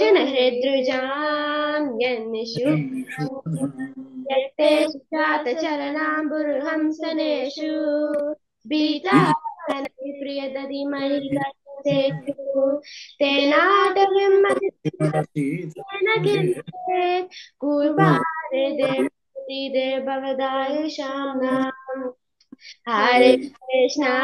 जन हृद्रुजां यन्निषु बीता प्रिय गच्छेषु तेनाटव्यं तेन गिन्ते कुर्वारे देवति हरे कृष्णा